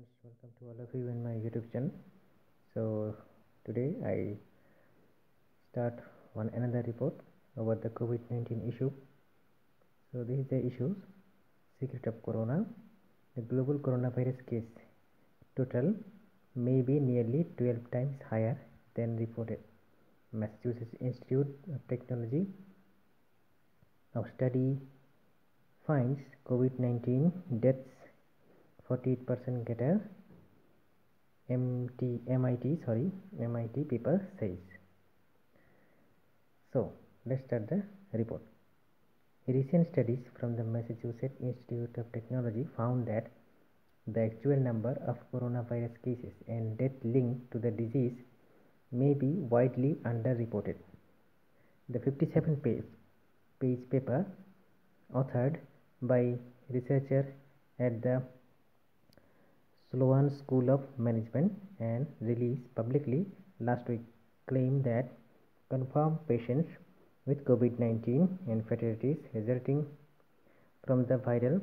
friends welcome to all of you in my youtube channel. So today i start one another report about the covid-19 issue. So this is the issues. Secret of corona. The global coronavirus case total may be nearly 12 times higher than reported. Massachusetts institute of technology of study finds covid-19 deaths 48% get a MT, MIT sorry MIT paper says so let's start the report recent studies from the Massachusetts Institute of Technology found that the actual number of coronavirus cases and death linked to the disease may be widely underreported. The 57 page, page paper authored by researchers at the Sloan School of Management and released publicly last week claimed that confirmed patients with COVID-19 and fatalities resulting from the viral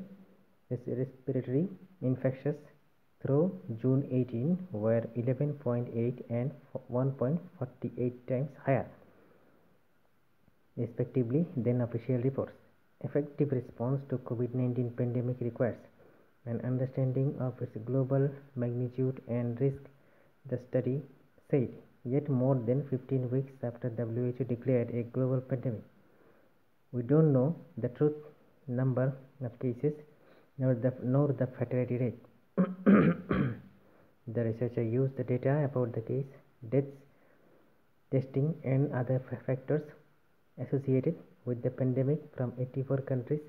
respiratory infections through June 18 were 11.8 and 1.48 times higher respectively than official reports. Effective response to COVID-19 pandemic requires an understanding of its global magnitude and risk, the study said. Yet more than 15 weeks after WHO declared a global pandemic, we don't know the truth number of cases nor the, nor the fatality rate. the researcher used the data about the case, deaths, testing and other factors associated with the pandemic from 84 countries,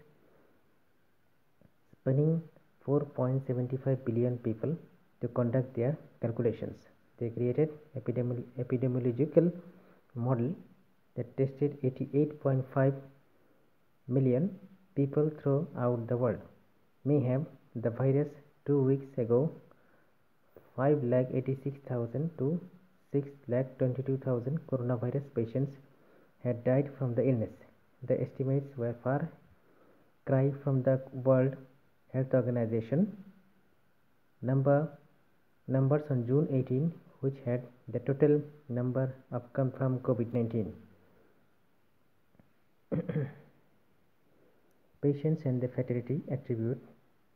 spanning 4.75 billion people to conduct their calculations. They created epidemi epidemiological model that tested 88.5 million people throughout the world may have the virus two weeks ago 5 lakh 86,000 to 6 lakh 22,000 coronavirus patients had died from the illness. The estimates were far cry from the World Health Organization number numbers on June 18 which had the total number of confirmed COVID-19 patients and the fatality attribute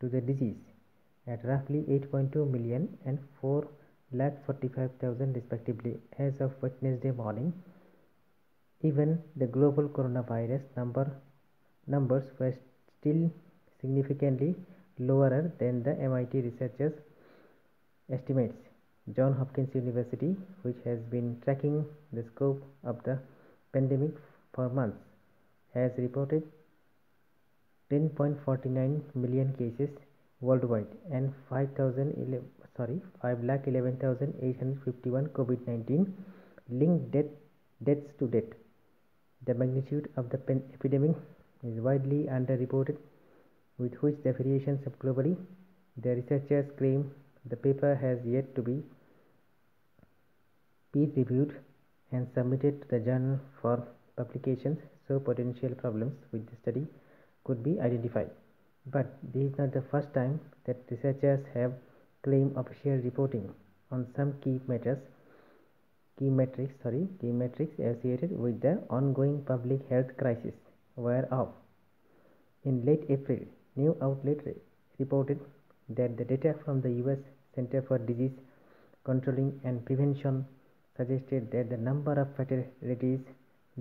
to the disease at roughly 8.2 million and 4 lakh 45,000 respectively as of Wednesday morning. Even the global coronavirus number numbers were still significantly lower than the MIT researchers estimates. John Hopkins University, which has been tracking the scope of the pandemic for months, has reported 10.49 million cases worldwide and 5,000 sorry 5,11,851 COVID-19 linked death, deaths to date. The magnitude of the epidemic is widely underreported with which the variations of globally. The researchers claim the paper has yet to be peer reviewed and submitted to the journal for publications so potential problems with the study could be identified. But this is not the first time that researchers have claimed official reporting on some key matters key metrics sorry key metrics associated with the ongoing public health crisis were off. In late April, New outlet reported that the data from the US Center for Disease Controlling and Prevention suggested that the number of fatalities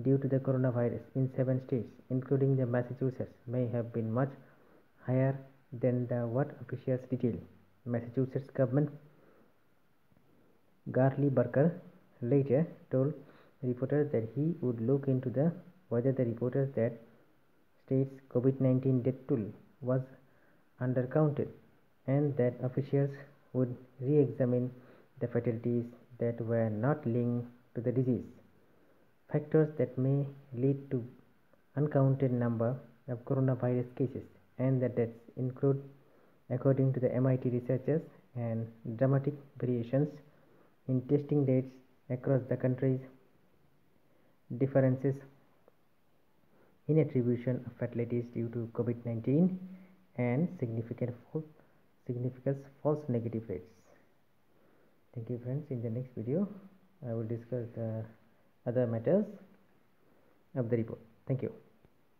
due to the coronavirus in seven states, including the Massachusetts, may have been much higher than the what officials detail. Massachusetts government Charlie Baker later told reporters that he would look into the whether the reporters that states COVID-19 death toll was undercounted and that officials would re-examine the fatalities that were not linked to the disease. Factors that may lead to uncounted number of coronavirus cases and the deaths include, according to the MIT researchers, and dramatic variations in testing dates across the countries, differences in attribution of fatalities due to COVID-19 and significant significance false negative rates. Thank you friends. In the next video i will discuss the other matters of the report. Thank you